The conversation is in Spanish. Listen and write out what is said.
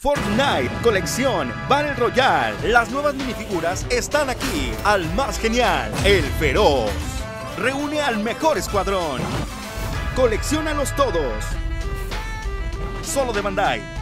Fortnite, colección, Battle Royale. Las nuevas minifiguras están aquí. Al más genial, el feroz. Reúne al mejor escuadrón. Colecciónalos todos. Solo de Bandai.